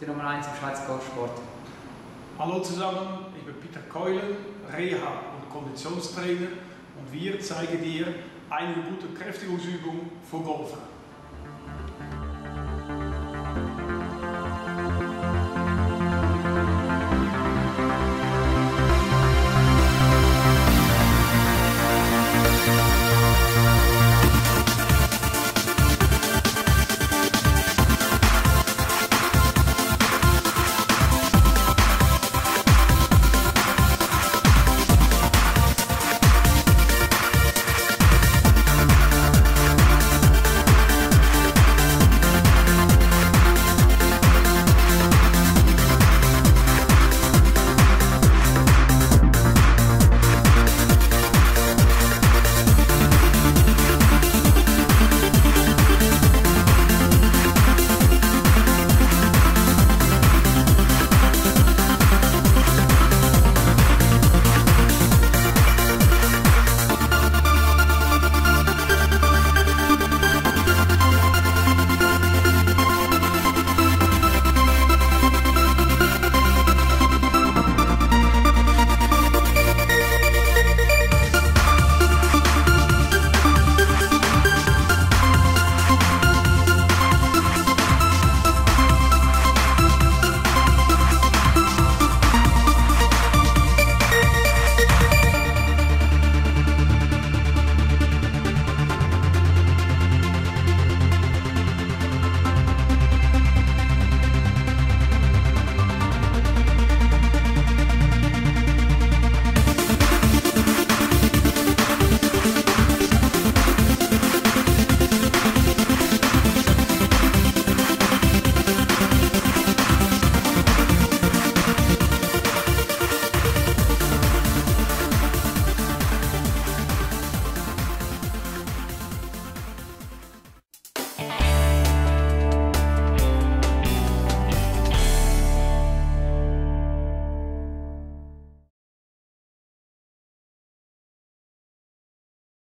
die Nummer 1 im Schweizer Golfsport. Hallo zusammen, ich bin Peter Keulen, Reha- und Konditionstrainer und wir zeigen dir eine gute Kräftigungsübung für Golfer.